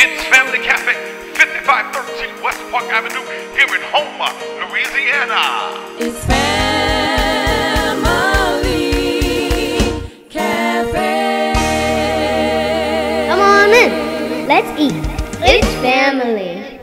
It's Family Cafe, 5513 West Park Avenue here in Houma, Louisiana. It's Family Cafe. Come on in. Let's eat. It's family.